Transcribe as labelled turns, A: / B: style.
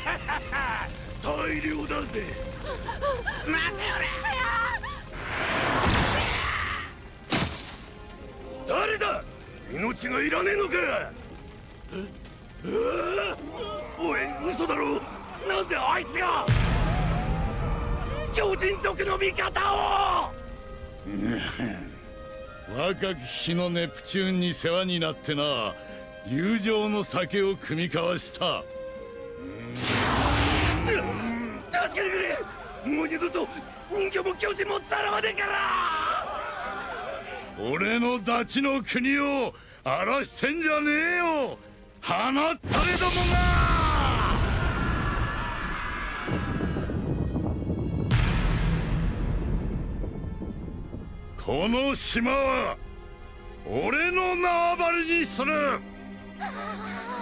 A: 大量だぜ。
B: 待て
A: 誰だ？命がいらねえのか。おい嘘だろ？なんであいつが？巨人族の味方を！
C: 若き日のネプチューンに世話になってな。友情の酒を酌み交わした。
A: 助けてくれ。もう二度と人魚も巨人もさらわねえから。
C: 俺のダチの国を荒らしてんじゃねえよ。放ったれどもがこの島は俺の縄張りにする